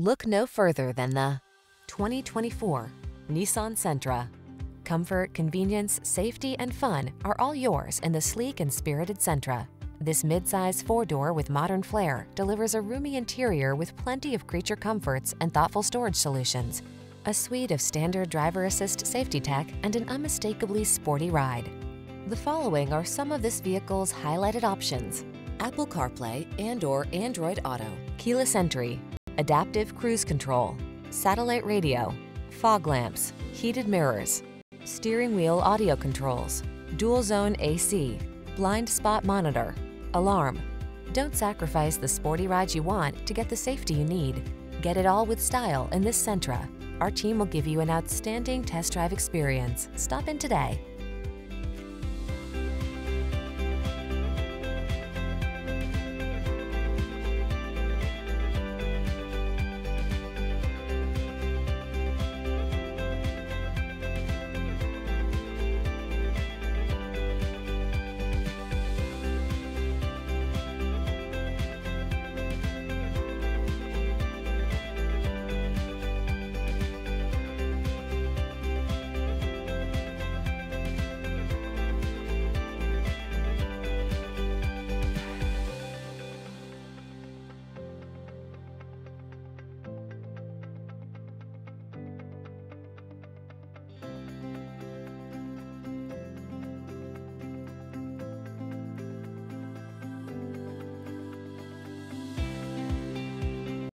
Look no further than the 2024 Nissan Sentra. Comfort, convenience, safety, and fun are all yours in the sleek and spirited Sentra. This midsize four-door with modern flair delivers a roomy interior with plenty of creature comforts and thoughtful storage solutions. A suite of standard driver assist safety tech and an unmistakably sporty ride. The following are some of this vehicle's highlighted options. Apple CarPlay and or Android Auto, keyless entry, adaptive cruise control, satellite radio, fog lamps, heated mirrors, steering wheel audio controls, dual zone AC, blind spot monitor, alarm. Don't sacrifice the sporty ride you want to get the safety you need. Get it all with style in this Sentra. Our team will give you an outstanding test drive experience. Stop in today.